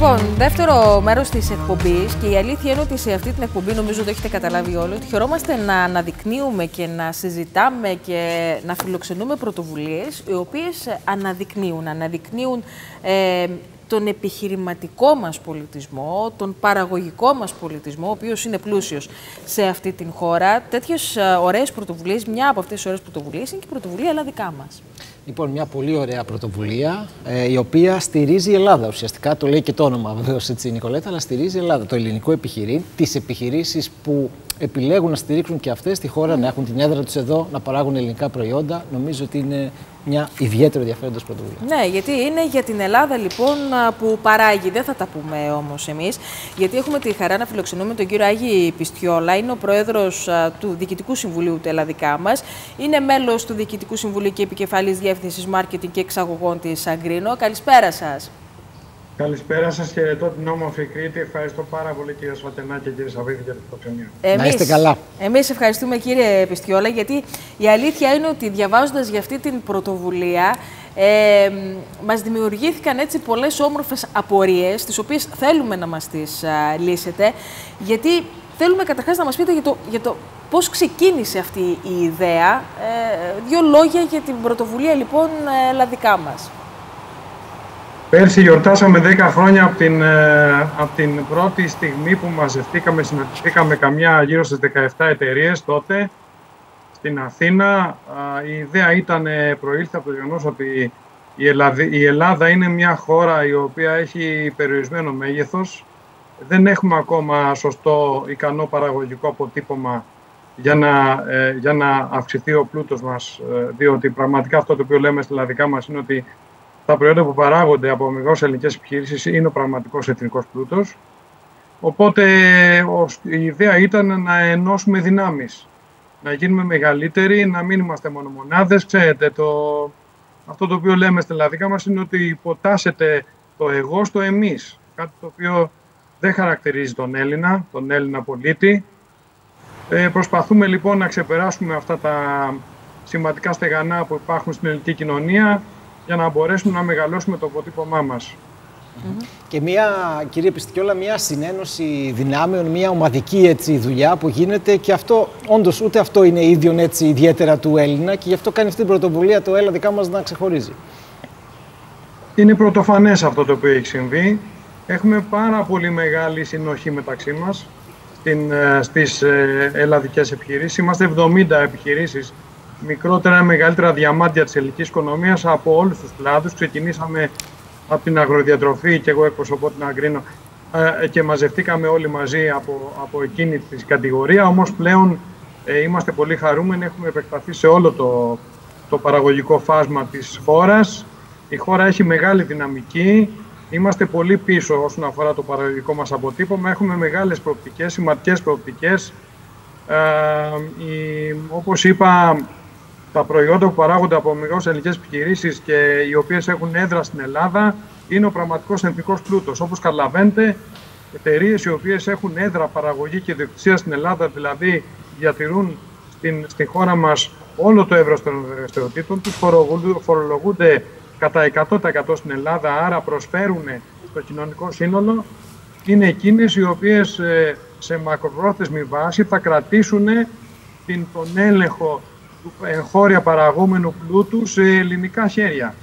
Λοιπόν, δεύτερο μέρος της εκπομπής και η αλήθεια είναι ότι σε αυτή την εκπομπή, νομίζω το έχετε καταλάβει όλοι, ότι χαιρόμαστε να αναδεικνύουμε και να συζητάμε και να φιλοξενούμε πρωτοβουλίες οι οποίες αναδεικνύουν, αναδεικνύουν ε, τον επιχειρηματικό μας πολιτισμό, τον παραγωγικό μας πολιτισμό, ο οποίος είναι πλούσιος σε αυτή την χώρα. Τέτοιες ε, ωραίες πρωτοβουλίες, μια από αυτές τις ωραίες πρωτοβουλίες είναι και η πρωτοβουλία «Ελλάδα δικά μας». Λοιπόν, μια πολύ ωραία πρωτοβουλία ε, η οποία στηρίζει η Ελλάδα. Ουσιαστικά το λέει και το όνομα, βεβαίως έτσι, Νικολέτα, αλλά στηρίζει η Ελλάδα. Το ελληνικό επιχειρήν, τις επιχειρήσεις που επιλέγουν να στηρίξουν και αυτές τη χώρα, να έχουν την έδρα τους εδώ, να παράγουν ελληνικά προϊόντα. Νομίζω ότι είναι μια ιδιαίτερο ενδιαφέροντα πρωτοβουλία. Ναι, γιατί είναι για την Ελλάδα λοιπόν που παράγει. Δεν θα τα πούμε όμως εμείς, γιατί έχουμε τη χαρά να φιλοξενούμε τον κύριο Άγη Πιστιόλα. Είναι ο πρόεδρος του Διοικητικού Συμβουλίου του Ελλαδικά μας. Είναι μέλος του Διοικητικού Συμβουλίου και επικεφαλής διεύθυνσης Μάρκετινγκ και Εξαγωγών της Αγκρίνο. Καλησπέρα σας. Καλησπέρα σας, χαιρετώ την όμορφη Κρήτη. Ευχαριστώ πάρα πολύ κύριε Σβατενά και κύριε Σαββίδη για το φιλοξενία. Εμείς, να είστε καλά. Εμείς ευχαριστούμε κύριε Πιστιόλα, γιατί η αλήθεια είναι ότι διαβάζοντας για αυτή την πρωτοβουλία, ε, μας δημιουργήθηκαν έτσι πολλές όμορφες απορίες, τις οποίες θέλουμε να μας τις λύσετε, γιατί θέλουμε καταρχάς να μας πείτε για το, για το πώς ξεκίνησε αυτή η ιδέα. Ε, δύο λόγια για την πρωτοβουλία λοιπόν ελλαδικά μας. Πέρσι γιορτάσαμε 10 χρόνια από την, ε, από την πρώτη στιγμή που μαζευτήκαμε, συναντηθήκαμε καμιά γύρω στις 17 εταιρείες τότε στην Αθήνα. Η ιδέα ήταν, ε, προήλθε από το γεγονός ότι η Ελλάδα, η Ελλάδα είναι μια χώρα η οποία έχει περιορισμένο μέγεθος. Δεν έχουμε ακόμα σωστό ικανό παραγωγικό αποτύπωμα για να, ε, για να αυξηθεί ο πλούτος μας, διότι πραγματικά αυτό το οποίο λέμε στα ελλαδικά μας είναι ότι τα προϊόντα που παράγονται από μικρές ελληνικές επιχειρήσεις είναι ο πραγματικός εθνικός πλούτος. Οπότε η ιδέα ήταν να ενώσουμε δυνάμεις, να γίνουμε μεγαλύτεροι, να μην είμαστε μόνο μονάδες. Ξέρετε, το, αυτό το οποίο λέμε στα ελλαδικά μας είναι ότι υποτάσσεται το εγώ στο εμείς. Κάτι το οποίο δεν χαρακτηρίζει τον Έλληνα, τον Έλληνα πολίτη. Ε, προσπαθούμε λοιπόν να ξεπεράσουμε αυτά τα σημαντικά στεγανά που υπάρχουν στην ελληνική κοινωνία για να μπορέσουμε να μεγαλώσουμε το αποτύπωμά μας. Και μια, κύριε Πιστικιόλα, μια συνένωση δυνάμεων, μια ομαδική έτσι, δουλειά που γίνεται και αυτό, όντως, ούτε αυτό είναι ίδιο έτσι, ιδιαίτερα του Έλληνα και γι' αυτό κάνει αυτή την πρωτοβουλία το Έλληνα δικά μας να ξεχωρίζει. Είναι πρωτοφανές αυτό το οποίο έχει συμβεί. Έχουμε πάρα πολύ μεγάλη συνοχή μεταξύ μας στην, ε, στις ε, ελλαδικές επιχειρήσεις. Είμαστε 70 επιχειρήσεις μικρότερα ή μεγαλύτερα διαμάντια της ελληνικής οικονομίας από όλους τους κλάδους. Ξεκινήσαμε από την αγροδιατροφή και εγώ εκπροσωπώ την Αγκρίνο ε, και μαζευτήκαμε όλοι μαζί από, από εκείνη της κατηγορία. Όμως πλέον ε, είμαστε πολύ χαρούμενοι, έχουμε επεκταθεί σε όλο το, το παραγωγικό φάσμα της χώρας. Η χώρα έχει μεγάλη δυναμική, είμαστε πολύ πίσω όσον αφορά το παραγωγικό μας αποτύπωμα, έχουμε μεγάλες προοπτικές, σημαντικές προοπτικές. Ε, η, όπως είπα, τα προϊόντα που παράγονται από μικρές ελληνικές επιχειρήσεις και οι οποίες έχουν έδρα στην Ελλάδα είναι ο πραγματικός εθνικό πλούτος. Όπως καταλαβαίνετε, εταιρείες οι οποίες έχουν έδρα παραγωγή και ιδιοκτησία στην Ελλάδα, δηλαδή διατηρούν στην, στη χώρα μας όλο το εύρος των δραστηριοτήτων τους, φορολογούνται κατά 100% στην Ελλάδα, άρα προσφέρουν στο κοινωνικό σύνολο, είναι εκείνες οι οποίες ε, σε μακροπρόθεσμη βάση θα κρατήσουν την, τον έλεγχο του εγχώρια παραγόμενου πλούτου σε ελληνικά χέρια.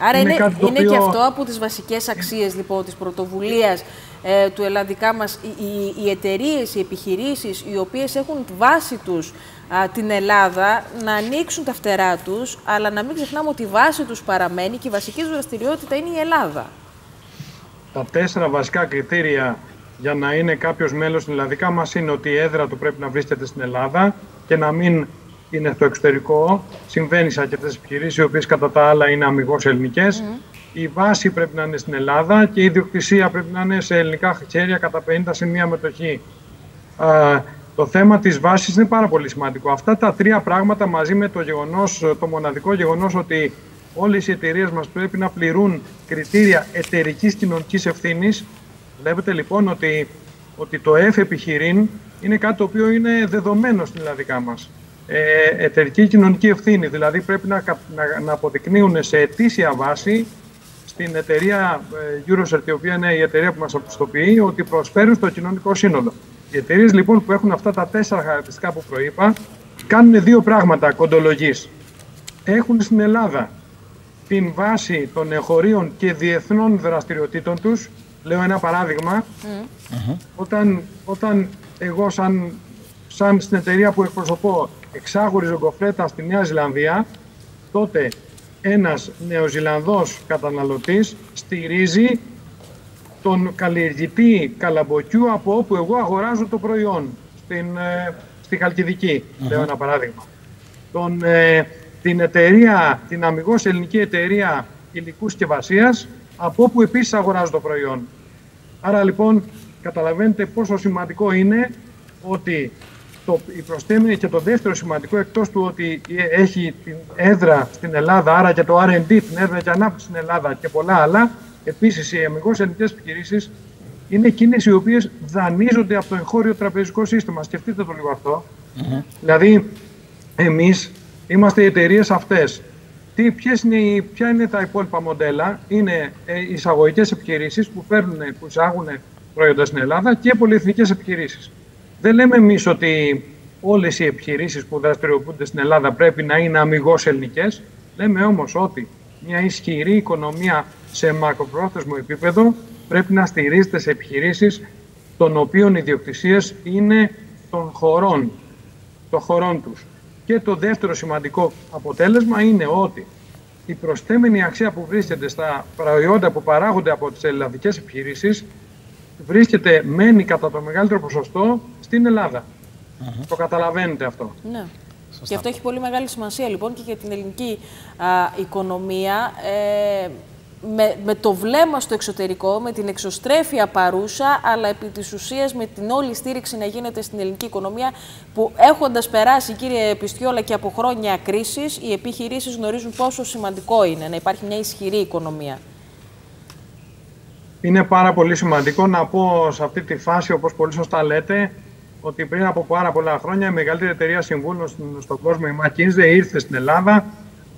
Άρα είναι, είναι, και αυτό από τις βασικές αξίες λοιπόν της πρωτοβουλίας ε, του ελλαδικά μας, οι, οι, οι εταιρείες, οι επιχειρήσεις οι οποίες έχουν βάση τους την Ελλάδα να ανοίξουν τα φτερά τους, αλλά να μην ξεχνάμε ότι η βάση τους παραμένει και η βασική τους δραστηριότητα είναι η Ελλάδα. Τα τέσσερα βασικά κριτήρια για να είναι κάποιος μέλος στην ελλαδικά μας είναι ότι η έδρα του πρέπει να βρίσκεται στην Ελλάδα και να μην είναι στο εξωτερικό. Συμβαίνει σε αρκετές επιχειρήσεις, οι οποίες κατά τα άλλα είναι αμυγός ελληνικές. Η βάση πρέπει να είναι στην Ελλάδα και η ιδιοκτησία πρέπει να είναι σε ελληνικά χέρια κατά 50 σε μία μετοχή. Α, το θέμα της βάσης είναι πάρα πολύ σημαντικό. Αυτά τα τρία πράγματα μαζί με το, γεγονός, το μοναδικό γεγονός ότι όλες οι εταιρείες μας πρέπει να πληρούν κριτήρια εταιρικής κοινωνικής ευθύνης. Βλέπετε λοιπόν ότι, ότι το F επιχειρήν είναι κάτι το οποίο είναι δεδομένο στην ελλαδικά μας ε, εταιρική κοινωνική ευθύνη. Δηλαδή πρέπει να, να, να αποδεικνύουν σε αιτήσια βάση στην εταιρεία ε, Eurocert, η οποία είναι η εταιρεία που μας αποστοποιεί, ότι προσφέρουν στο κοινωνικό σύνολο. Οι εταιρείες λοιπόν που έχουν αυτά τα τέσσερα χαρακτηριστικά που προείπα, κάνουν δύο πράγματα κοντολογής. Έχουν στην Ελλάδα την βάση των εχωρίων και διεθνών δραστηριοτήτων τους. Λέω ένα παράδειγμα. Όταν, όταν εγώ σαν, σαν στην εταιρεία που εκπροσωπώ εξάγω ριζογκοφρέτα στη Νέα Ζηλανδία, τότε ένας νεοζηλανδός καταναλωτής στηρίζει τον καλλιεργητή καλαμποκιού από όπου εγώ αγοράζω το προϊόν, στην, ε, στη Χαλκιδική, λέω ένα παράδειγμα. Τον, ε, την εταιρεία, την αμυγός ελληνική εταιρεία υλικού συσκευασίας, από όπου επίσης αγοράζω το προϊόν. Άρα λοιπόν καταλαβαίνετε πόσο σημαντικό είναι ότι το, η προστέμενη και το δεύτερο σημαντικό, εκτός του ότι έχει την έδρα στην Ελλάδα, άρα και το R&D, την έδρα και ανάπτυξη στην Ελλάδα και πολλά άλλα, επίσης οι αμυγός ελληνικές επιχειρήσεις είναι εκείνες οι οποίες δανείζονται από το εγχώριο τραπεζικό σύστημα. Σκεφτείτε το λίγο αυτό. Δηλαδή, εμείς είμαστε οι εταιρείες αυτές. Τι, ποιες είναι, ποια είναι τα υπόλοιπα μοντέλα, είναι ε, εισαγωγικές επιχειρήσεις που, φέρνουν, που εισάγουν προϊόντα στην Ελλάδα και πολυεθνικές επιχειρήσεις. Δεν λέμε εμείς ότι όλες οι επιχειρήσεις που δραστηριοποιούνται στην Ελλάδα πρέπει να είναι αμυγός ελληνικές. Λέμε όμως ότι μια ισχυρή οικονομία σε μακροπρόθεσμο επίπεδο πρέπει να στηρίζεται σε επιχειρήσεις των οποίων οι ιδιοκτησίες είναι των χωρών, των χωρών τους. Και το δεύτερο σημαντικό αποτέλεσμα είναι ότι η προσθέμενη αξία που βρίσκεται στα προϊόντα που παράγονται από τις ελλαδικές επιχειρήσεις βρίσκεται, μένει κατά το μεγαλύτερο ποσοστό στην Ελλάδα. Το καταλαβαίνετε αυτό. Ναι. Και αυτό έχει πολύ μεγάλη σημασία λοιπόν και για την ελληνική οικονομία. Ε, με, με το βλέμμα στο εξωτερικό, με την εξωστρέφεια παρούσα, αλλά επί της ουσίας με την όλη στήριξη να γίνεται στην ελληνική οικονομία, που έχοντας περάσει, κύριε Πιστιόλα, και από χρόνια κρίσης, οι επιχειρήσεις γνωρίζουν πόσο σημαντικό είναι να υπάρχει μια ισχυρή οικονομία. Είναι πάρα πολύ σημαντικό να πω σε αυτή τη φάση, όπως πολύ σωστά λέτε, ότι πριν από πάρα πολλά χρόνια η μεγαλύτερη εταιρεία συμβούλων στον κόσμο, η McKinsey, ήρθε στην Ελλάδα,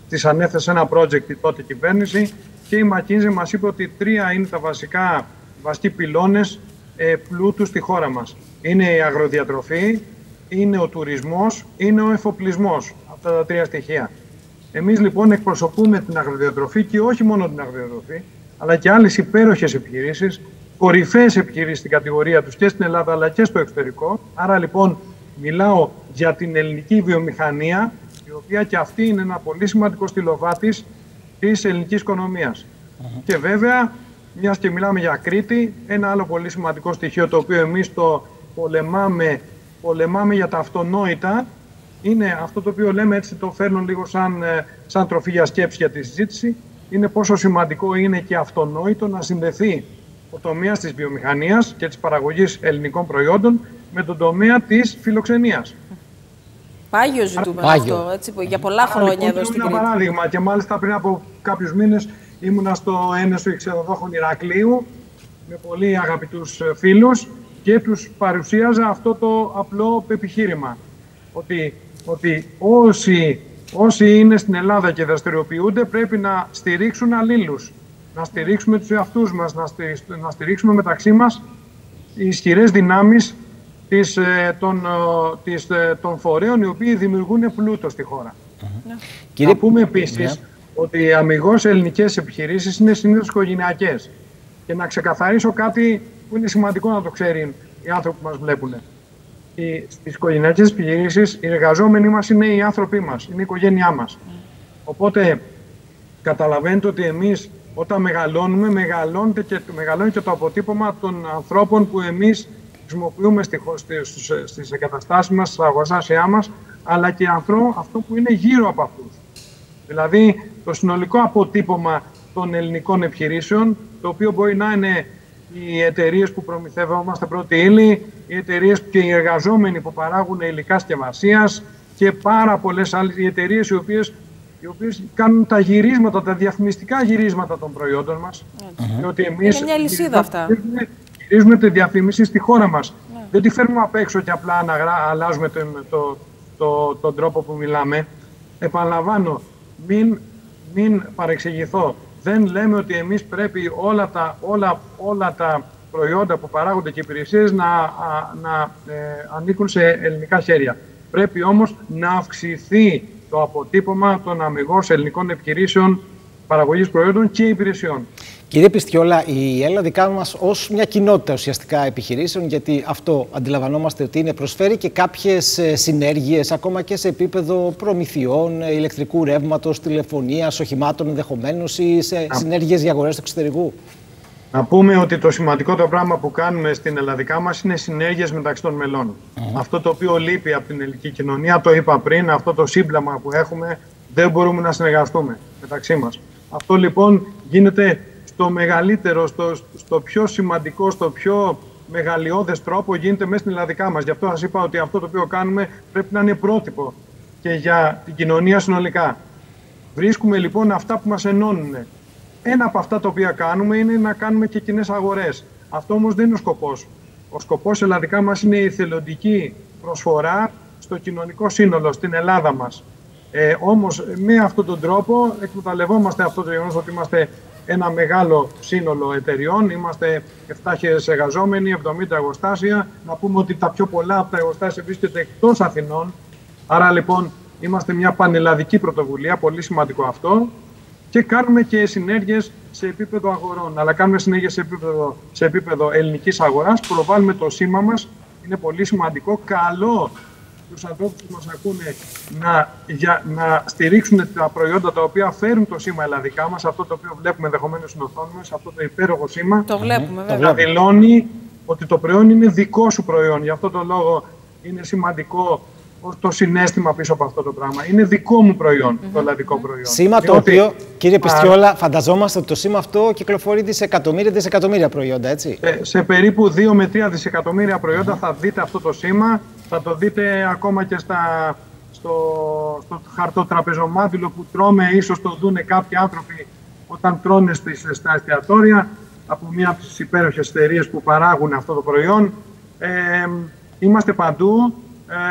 της ανέθεσε ένα project η τότε κυβέρνηση και η McKinsey μας είπε ότι τρία είναι τα βασικά βασικοί πυλώνες ε, πλούτου στη χώρα μας. Είναι η αγροδιατροφή, είναι ο τουρισμός, είναι ο εφοπλισμός. Αυτά τα τρία στοιχεία. Εμείς λοιπόν εκπροσωπούμε την αγροδιατροφή και όχι μόνο την αγροδιατροφή, αλλά και άλλες υπέροχες επιχειρήσεις, κορυφαίες επιχειρήσεις στην κατηγορία τους και στην Ελλάδα αλλά και στο εξωτερικό. Άρα λοιπόν μιλάω για την ελληνική βιομηχανία, η οποία και αυτή είναι ένα πολύ σημαντικό στυλοβάτης της ελληνικής οικονομίας. Και βέβαια, μιας και μιλάμε για Κρήτη, ένα άλλο πολύ σημαντικό στοιχείο το οποίο εμείς το πολεμάμε, πολεμάμε για τα αυτονόητα είναι αυτό το οποίο λέμε έτσι το φέρνω λίγο σαν, ε, σαν τροφή για σκέψη για τη συζήτηση είναι πόσο σημαντικό είναι και αυτονόητο να συνδεθεί ο τομέας της βιομηχανίας και της παραγωγής ελληνικών προϊόντων με τον τομέα της φιλοξενίας. Πάγιο ζητούμενο αυτό, έτσι, που για πολλά χρόνια λοιπόν, εδώ στην Κρήτη. Ένα παράδειγμα και μάλιστα πριν από κάποιους μήνες ήμουνα στο ένεσο εξεδοδόχων Ηρακλείου με πολύ αγαπητούς ε, φίλους και τους παρουσίαζα αυτό το απλό επιχείρημα. Ότι, ότι όσοι, όσοι είναι στην Ελλάδα και δραστηριοποιούνται πρέπει να στηρίξουν αλλήλους. Να στηρίξουμε τους εαυτούς μας, να στηρίξουμε μεταξύ μας ισχυρές δυνάμεις της, ε, των, ε, της, ε, των φορέων οι οποίοι δημιουργούν πλούτο στη χώρα. Ναι. Κύριε... Να πούμε επίσης ναι. ότι οι αμυγός ελληνικές επιχειρήσεις είναι συνήθως οικογενειακές. Και να ξεκαθαρίσω κάτι που είναι σημαντικό να το ξέρουν οι άνθρωποι που μας βλέπουν. Οι, στις οικογενειακές επιχειρήσεις οι εργαζόμενοι μας είναι οι άνθρωποι μας, είναι η οικογένειά μας. Ναι. Οπότε καταλαβαίνετε ότι εμείς όταν μεγαλώνουμε, μεγαλώνεται και, μεγαλώνει και το αποτύπωμα των ανθρώπων που εμείς χρησιμοποιούμε στις, στις εγκαταστάσεις μας, στα εργοστάσια μας, αλλά και αυτό που είναι γύρω από αυτούς. Δηλαδή, το συνολικό αποτύπωμα των ελληνικών επιχειρήσεων, το οποίο μπορεί να είναι οι εταιρείες που προμηθεύομαστε πρώτη ύλη, οι εταιρείες και οι εργαζόμενοι που παράγουν υλικά συσκευασία και πάρα πολλές άλλες εταιρείες οι οποίες οι οποίες κάνουν τα γυρίσματα, τα διαφημιστικά γυρίσματα των προϊόντων μας. είναι μια λυσίδα αυτά στηρίζουμε τη διαφήμιση στη χώρα μας. Ναι. Δεν τη φέρνουμε απ' έξω και απλά να αλλάζουμε τον, το, το, τον τρόπο που μιλάμε. Επαναλαμβάνω, μην, μην παρεξηγηθώ. Δεν λέμε ότι εμείς πρέπει όλα τα, όλα, όλα τα προϊόντα που παράγονται και υπηρεσίες να, να ε, ανήκουν σε ελληνικά χέρια. Πρέπει όμως να αυξηθεί το αποτύπωμα των αμυγός ελληνικών επιχειρήσεων παραγωγής προϊόντων και υπηρεσιών. Κύριε Πιστιόλα, η Ελλάδα δικά μας ως μια κοινότητα ουσιαστικά επιχειρήσεων, γιατί αυτό αντιλαμβανόμαστε ότι είναι, προσφέρει και κάποιες συνέργειες ακόμα και σε επίπεδο προμηθειών, ε, ηλεκτρικού ρεύματος, τηλεφωνίας, οχημάτων ενδεχομένως ή σε συνέργειες για αγορές του εξωτερικού. Να πούμε ότι το σημαντικότερο πράγμα που κάνουμε στην ελλαδικά μας είναι συνέργειες μεταξύ των μελών. Αυτό το οποίο λείπει από την ελληνική κοινωνία, το είπα πριν, αυτό το σύμπλαμα που έχουμε, δεν μπορούμε να συνεργαστούμε μεταξύ μας. Αυτό λοιπόν γίνεται στο μεγαλύτερο, στο, στο πιο σημαντικό, στο πιο μεγαλειώδες τρόπο γίνεται μέσα στην ελλαδικά μας. Γι' αυτό σας είπα ότι αυτό το οποίο κάνουμε πρέπει να είναι πρότυπο και για την κοινωνία συνολικά. Βρίσκουμε λοιπόν αυτά που μας ενώνουν. Ένα από αυτά τα οποία κάνουμε είναι να κάνουμε και κοινέ αγορές. Αυτό όμως δεν είναι ο σκοπός. Ο σκοπός ελλαδικά μας είναι η θελοντική προσφορά στο κοινωνικό σύνολο, στην Ελλάδα μας. Ε, όμως με αυτόν τον τρόπο εκμεταλλευόμαστε αυτό το γεγονός ότι είμαστε ένα μεγάλο σύνολο εταιριών. Είμαστε 7.000 εργαζόμενοι, 70 εργοστάσια. Να πούμε ότι τα πιο πολλά από τα εργοστάσια βρίσκεται εκτός Αθηνών. Άρα λοιπόν είμαστε μια πανελλαδική πρωτοβουλία, πολύ σημαντικό αυτό. Και κάνουμε και συνέργειες σε επίπεδο αγορών, αλλά κάνουμε συνέργειες σε επίπεδο, σε επίπεδο ελληνικής αγοράς. Προβάλλουμε το σήμα μας, είναι πολύ σημαντικό. Καλό τους ανθρώπους που μας ακούνε να, για, να στηρίξουν τα προϊόντα τα οποία φέρουν το σήμα ελλαδικά μας, αυτό το οποίο βλέπουμε ενδεχομένως στην οθόνη μας, αυτό το υπέροχο σήμα. Το βλέπουμε, βέβαια. Να δηλώνει ότι το προϊόν είναι δικό σου προϊόν. Γι' αυτό το λόγο είναι σημαντικό το συνέστημα πίσω από αυτό το πράγμα. Είναι δικό μου προϊόν, το ελλαδικό προϊόν. Σήμα το οποίο, κύριε Πιστιόλα, φανταζόμαστε ότι το σήμα αυτό κυκλοφορεί δισεκατομμύρια, δισεκατομμύρια προϊόντα, έτσι; Σε, σε περίπου 2 με 3 δισεκατομμύρια προϊόντα θα δείτε αυτό το σήμα. Θα το δείτε ακόμα και στα, στο, στο χαρτοτραπεζομάτιλο που τρώμε, ίσως το δούνε κάποιοι άνθρωποι όταν τρώνε στις, στα εστιατόρια από μία από τις υπέροχες εταιρείες που παράγουν αυτό το προϊόν. Ε, είμαστε παντού.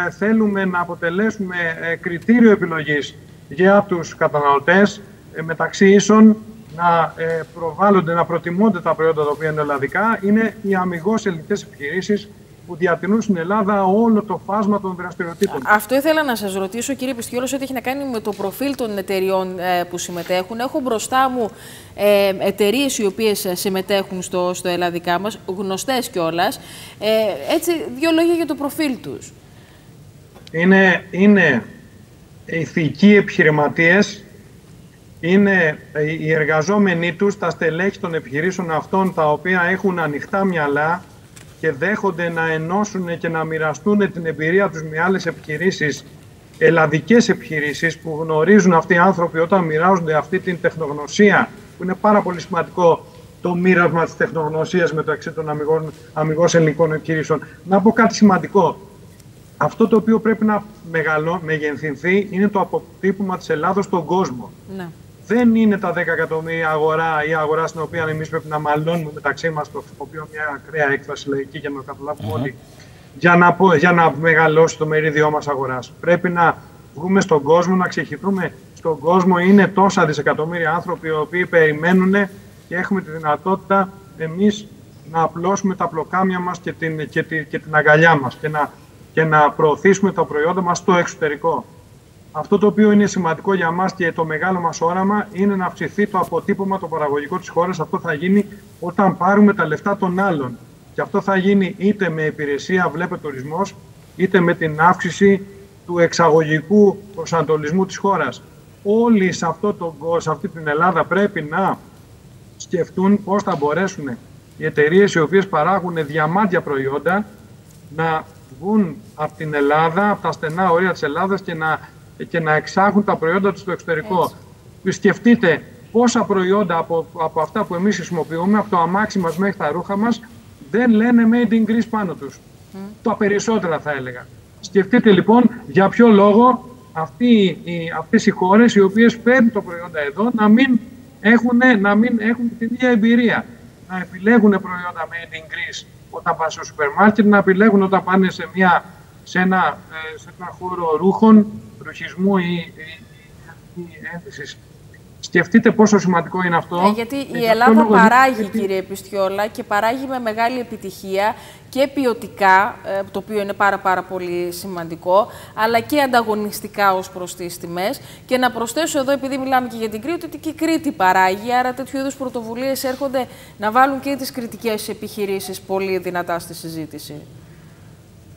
Ε, θέλουμε να αποτελέσουμε ε, κριτήριο επιλογής για τους καταναλωτές ε, μεταξύ ίσων να ε, προβάλλονται, να προτιμούνται τα προϊόντα τα οποία είναι ελλαδικά. Είναι οι αμυγός ελληνικές επιχειρήσεις που διατηρούν στην Ελλάδα όλο το φάσμα των δραστηριοτήτων. Αυτό ήθελα να σας ρωτήσω, κύριε Πιστιόλος, ότι έχει να κάνει με το προφίλ των εταιριών ε, που συμμετέχουν. Έχω μπροστά μου ε, εταιρείες οι οποίες ε, συμμετέχουν στο, στο ελλαδικά μας, γνωστές κιόλας. Ε, έτσι, δύο λόγια για το προφίλ τους. Είναι, είναι ηθικοί επιχειρηματίες, είναι οι εργαζόμενοι τους, τα στελέχη των επιχειρήσεων αυτών, τα οποία έχουν ανοιχτά μυαλά, και δέχονται να ενώσουν και να μοιραστούν την εμπειρία τους με άλλες επιχειρήσεις, ελλαδικές επιχειρήσεις που γνωρίζουν αυτοί οι άνθρωποι όταν μοιράζονται αυτή την τεχνογνωσία που είναι πάρα πολύ σημαντικό το μοίρασμα της τεχνογνωσίας μεταξύ των αμυγών, αμυγός ελληνικών επιχειρήσεων. Να πω κάτι σημαντικό. Αυτό το οποίο πρέπει να μεγαλώ, μεγενθυνθεί είναι το αποτύπωμα της Ελλάδος στον κόσμο. Ναι δεν είναι τα 10 εκατομμύρια αγορά ή αγορά στην οποία εμείς πρέπει να μαλώνουμε μεταξύ μας, το οποίο μια ακραία έκφραση λογική για να το καταλάβουμε όλοι, για να, για να μεγαλώσει το μερίδιό μας αγοράς. Πρέπει να βγούμε στον κόσμο, να ξεχυθούμε στον κόσμο. Είναι τόσα δισεκατομμύρια άνθρωποι οι οποίοι περιμένουν και έχουμε τη δυνατότητα εμείς να απλώσουμε τα πλοκάμια μας και την, και, και την αγκαλιά μας και να, και να προωθήσουμε τα προϊόντα μας στο εξωτερικό. Αυτό το οποίο είναι σημαντικό για μας και το μεγάλο μας όραμα είναι να αυξηθεί το αποτύπωμα το παραγωγικό της χώρας. Αυτό θα γίνει όταν πάρουμε τα λεφτά των άλλων. Και αυτό θα γίνει είτε με υπηρεσία, βλέπε τουρισμός, είτε με την αύξηση του εξαγωγικού προσανατολισμού της χώρας. Όλοι σε, αυτό το, σε αυτή την Ελλάδα πρέπει να σκεφτούν πώς θα μπορέσουν οι εταιρείες οι οποίες παράγουν διαμάντια προϊόντα να βγουν από την Ελλάδα, από τα στενά όρια της Ελλάδας και να και να εξάγουν τα προϊόντα τους στο εξωτερικό. Έτσι. Σκεφτείτε πόσα προϊόντα από, από αυτά που εμείς χρησιμοποιούμε, από το αμάξι μας μέχρι τα ρούχα μας, δεν λένε made in Greece πάνω τους. Mm. Τα περισσότερα θα έλεγα. Σκεφτείτε λοιπόν για ποιο λόγο αυτοί, οι, αυτές οι χώρες οι οποίες παίρνουν το προϊόντα εδώ να μην έχουν, να μην έχουν την ίδια εμπειρία. Να επιλέγουν προϊόντα made in Greece όταν πάνε στο σούπερ μάρκετ, να επιλέγουν όταν πάνε σε, μια, σε, ένα, ε, σε ένα χώρο ρούχων ρουχισμού ή, ή, ή ένδυσης Σκεφτείτε πόσο σημαντικό είναι αυτό. Ε, γιατί η Ελλάδα παράγει, κύριε Επιστιόλα, και παράγει με μεγάλη επιτυχία και ποιοτικά, ε, το οποίο είναι πάρα, πάρα πολύ σημαντικό, αλλά και ανταγωνιστικά ως προς τις τιμές. Και να προσθέσω εδώ, επειδή μιλάμε και για την Κρήτη, ότι και η Κρήτη παράγει, άρα τέτοιου είδους πρωτοβουλίες έρχονται να βάλουν και τις κριτικές επιχειρήσεις πολύ δυνατά στη συζήτηση.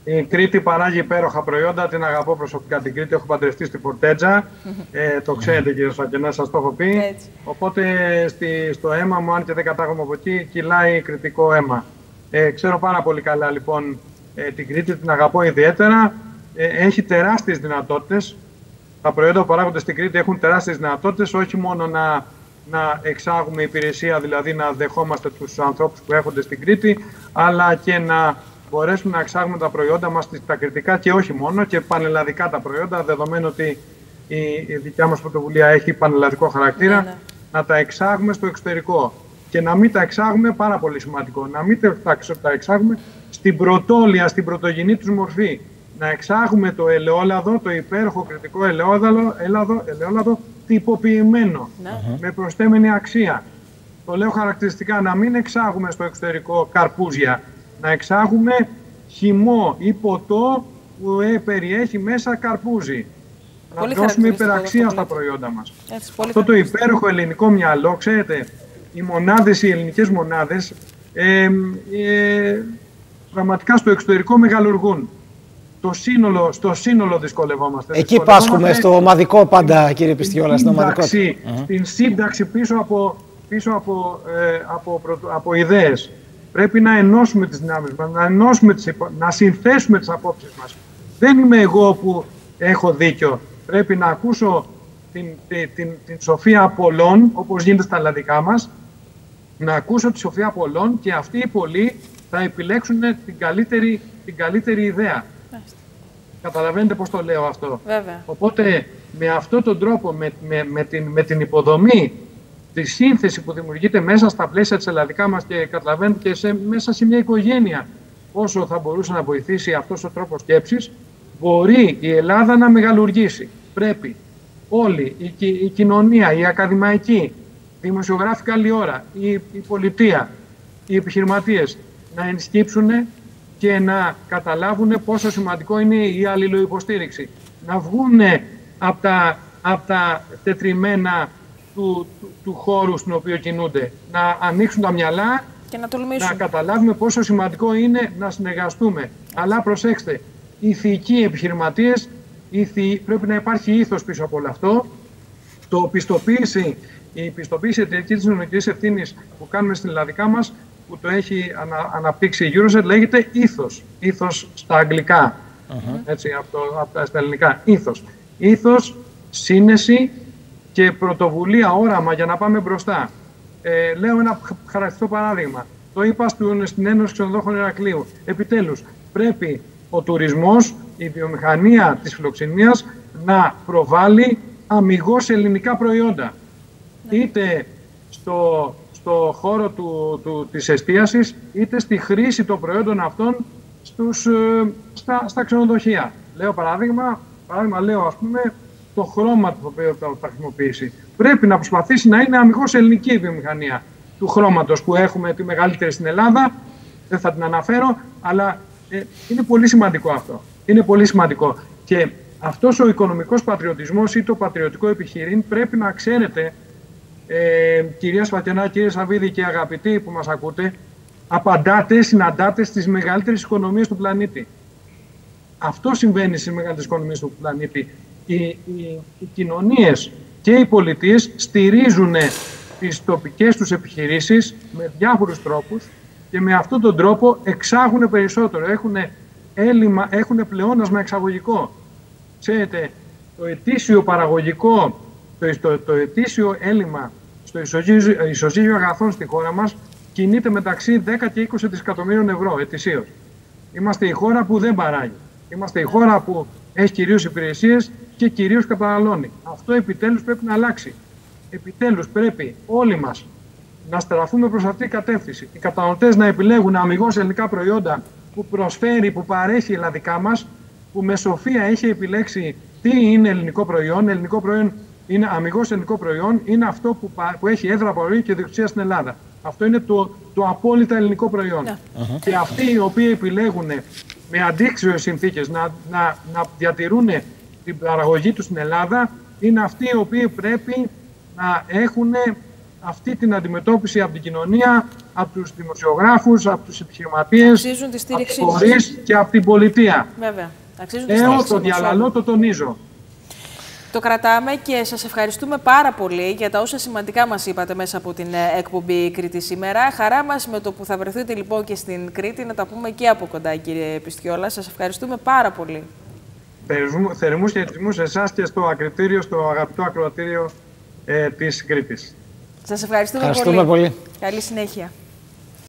Η Κρήτη παράγει υπέροχα προϊόντα. Την αγαπώ προσωπικά την Κρήτη. Έχω παντρευτεί στη Φορτέτζα. Ε, το ξέρετε κύριε Σακενά, σας το έχω πει. Οπότε στη, στο αίμα μου, αν και δεν κατάγομαι από εκεί, κυλάει κριτικό αίμα. Ε, ξέρω πάρα πολύ καλά λοιπόν ε, την Κρήτη, την αγαπώ ιδιαίτερα. Ε, έχει τεράστιες δυνατότητες. Τα προϊόντα που παράγονται στην Κρήτη έχουν τεράστιες δυνατότητες, όχι μόνο να, να εξάγουμε υπηρεσία, δηλαδή να δεχόμαστε τους ανθρώπους που έρχονται στην Κρήτη, αλλά και να μπορέσουμε να εξάγουμε τα προϊόντα μας, τα κριτικά και όχι μόνο, και πανελλαδικά τα προϊόντα, δεδομένου ότι η, δικιά μας πρωτοβουλία έχει πανελλαδικό χαρακτήρα, ναι, ναι. να τα εξάγουμε στο εξωτερικό. Και να μην τα εξάγουμε, πάρα πολύ σημαντικό, να μην τα εξάγουμε στην πρωτόλια, στην πρωτογενή τους μορφή. Να εξάγουμε το ελαιόλαδο, το υπέροχο κριτικό ελαιόλαδο, έλαδο, ελαιόλαδο τυποποιημένο, ναι. με προσθέμενη αξία. Το λέω χαρακτηριστικά, να μην εξάγουμε στο εξωτερικό καρπούζια, να εξάγουμε χυμό ή ποτό που ε, περιέχει μέσα καρπούζι. να δώσουμε υπεραξία στα προϊόντα μας. Αυτό το υπέροχο ελληνικό μυαλό, ξέρετε, οι μονάδες, οι ελληνικές μονάδες, ε, ε, πραγματικά στο εξωτερικό μεγαλουργούν. Το σύνολο, στο σύνολο δυσκολευόμαστε. Εκεί πάσχουμε στο ομαδικό πάντα, κύριε Πιστιόλα, στην ομαδικό. Στην σύνταξη πίσω από, πίσω από, ε, από, από ιδέες. Πρέπει να ενώσουμε τις δυνάμεις μας, να, ενώσουμε τις, να συνθέσουμε τις απόψεις μας. Δεν είμαι εγώ που έχω δίκιο. Πρέπει να ακούσω την, την, την, Σοφία Απολών, όπως γίνεται στα λαδικά μας, να ακούσω τη Σοφία Απολών και αυτοί οι πολλοί θα επιλέξουν την καλύτερη, την καλύτερη ιδέα. Καταλαβαίνετε πώς το λέω αυτό. Βέβαια. Οπότε με αυτόν τον τρόπο, με, με, με, την, με την υποδομή τη σύνθεση που δημιουργείται μέσα στα πλαίσια της ελλαδικά μας και καταλαβαίνετε και σε, μέσα σε μια οικογένεια όσο θα μπορούσε να βοηθήσει αυτός ο τρόπος σκέψης, μπορεί η Ελλάδα να μεγαλουργήσει. Πρέπει όλοι, η, η κοινωνία, η ακαδημαϊκή, η δημοσιογράφη καλή ώρα, η, η πολιτεία, οι επιχειρηματίες να ενσκύψουν και να καταλάβουν πόσο σημαντικό είναι η αλληλοϊποστήριξη. Να βγουν από τα, από τα τετριμένα του, του, χώρου στον οποίο κινούνται. Να ανοίξουν τα μυαλά και να, να καταλάβουμε πόσο σημαντικό είναι να συνεργαστούμε. Αλλά προσέξτε, ηθικοί επιχειρηματίες, ηθι... πρέπει να υπάρχει ήθος πίσω από όλο αυτό. Το πιστοποίηση, η πιστοποίηση εταιρική τη νομικής ευθύνης που κάνουμε στην ελλαδικά μας, που το έχει ανα... αναπτύξει η Euroset, λέγεται ήθος. Ήθος στα αγγλικά. Έτσι, από, το, από τα ελληνικά. Ήθος. Ήθος, σύνεση, και πρωτοβουλία, όραμα για να πάμε μπροστά. Ε, λέω ένα χαρακτηριστικό παράδειγμα. Το είπα στην Ένωση Ξενοδόχων Ηρακλείου. Επιτέλους, πρέπει ο τουρισμός, η βιομηχανία της φιλοξενίας να προβάλλει αμυγός ελληνικά προϊόντα. Ναι. Είτε στο, στο χώρο του, του, της εστίασης, είτε στη χρήση των προϊόντων αυτών στους, ε, στα, στα ξενοδοχεία. Λέω παράδειγμα, παράδειγμα λέω ας πούμε το χρώμα το οποίο θα χρησιμοποιήσει. Πρέπει να προσπαθήσει να είναι αμυγός ελληνική η βιομηχανία του χρώματος που έχουμε τη μεγαλύτερη στην Ελλάδα. Δεν θα την αναφέρω, αλλά ε, είναι πολύ σημαντικό αυτό. Είναι πολύ σημαντικό. Και αυτός ο οικονομικός πατριωτισμός ή το πατριωτικό επιχειρήν πρέπει να ξέρετε, ε, κυρία Σφατιανά, κύριε Σαββίδη και αγαπητοί που μας ακούτε, απαντάτε, συναντάτε στις μεγαλύτερες οικονομίες του πλανήτη. Αυτό συμβαίνει στις μεγαλύτερες οικονομίες του πλανήτη οι, οι, οι κοινωνίες και οι πολιτείες στηρίζουν τις τοπικές τους επιχειρήσεις με διάφορους τρόπους και με αυτόν τον τρόπο εξάγουν περισσότερο, έχουν έλλειμμα, έχουν πλεόνασμα εξαγωγικό. Ξέρετε, το ετήσιο παραγωγικό, το, το, το ετήσιο έλλειμμα στο ισοζύγιο, ισοζύγιο αγαθών στη χώρα μας κινείται μεταξύ 10 και 20 δισεκατομμύριων ευρώ ετησίως. Είμαστε η χώρα που δεν παράγει. Είμαστε η χώρα που έχει κυρίως υπηρεσίες και κυρίως καταναλώνει. Αυτό επιτέλους πρέπει να αλλάξει. Επιτέλους πρέπει όλοι μας να στραφούμε προς αυτή την κατεύθυνση. Οι καταναλωτές να επιλέγουν αμυγός ελληνικά προϊόντα που προσφέρει, που παρέχει η ελλαδικά μας, που με σοφία έχει επιλέξει τι είναι ελληνικό προϊόν. Ελληνικό προϊόν είναι αμυγός ελληνικό προϊόν, είναι αυτό που, που έχει έδρα παροχή και διοξία στην Ελλάδα. Αυτό είναι το, το απόλυτα ελληνικό προϊόν. Ναι. Και αυτοί οι οποίοι επιλέγουν με αντίξωε συνθήκες να, να, να διατηρούν την παραγωγή τους στην Ελλάδα, είναι αυτοί οι οποίοι πρέπει να έχουν αυτή την αντιμετώπιση από την κοινωνία, από τους δημοσιογράφους, από τους επιχειρηματίες, από τις φορείς και από την πολιτεία. Βέβαια. Έω το διαλαλό το τονίζω. Το κρατάμε και σας ευχαριστούμε πάρα πολύ για τα όσα σημαντικά μας είπατε μέσα από την ε, εκπομπή Κρήτη σήμερα. Χαρά μας με το που θα βρεθείτε λοιπόν και στην Κρήτη να τα πούμε και από κοντά κύριε Πιστιόλα. Σας ευχαριστούμε πάρα πολύ. Θερμούς χαιρετισμούς σε εσάς και στο ακριτήριο, στο αγαπητό ακροατήριο ε, της Κρήτης. Σας ευχαριστούμε, ευχαριστούμε πολύ. πολύ. Καλή συνέχεια.